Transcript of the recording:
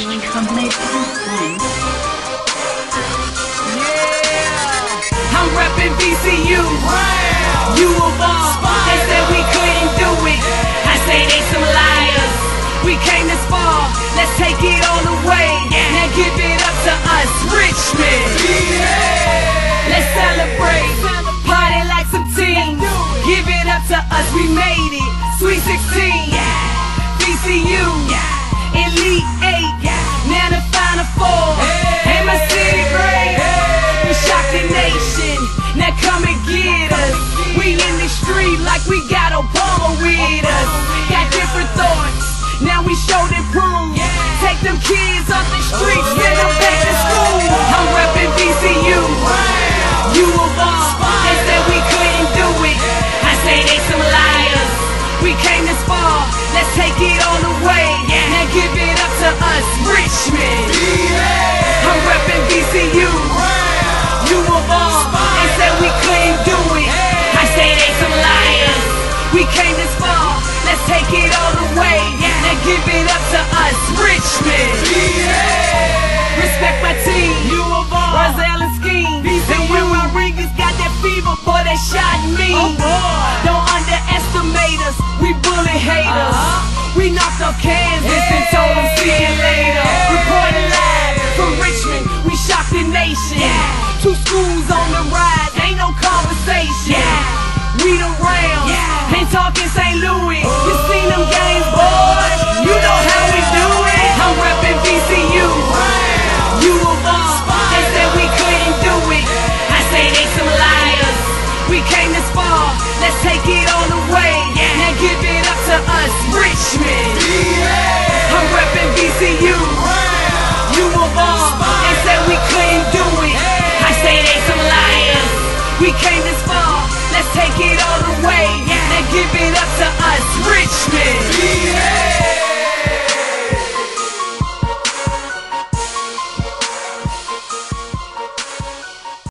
Yeah, I'm reppin' VCU. Street like we got Obama with us. Got different thoughts, now we show them prove. Take them kids off the streets, oh, send them back to school. I'm reppin' VCU. You of all, they said we couldn't do it. I say they some liars. We came this far, let's take it all the way. Now give it up to us, Richmond. I'm reppin' VCU. You of all, We came this far, let's take it all the way. Now give it up to us, Richmond. Respect my team. You of all. Rozzell and Skeen. And when Rodriguez got that fever, boy, they shot me. Oh boy. Don't underestimate us. We bullet haters. We knocked off Kansas